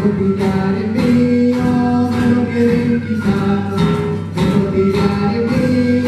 complicar en mí, oh, no quieren quitar, de complicar en mí.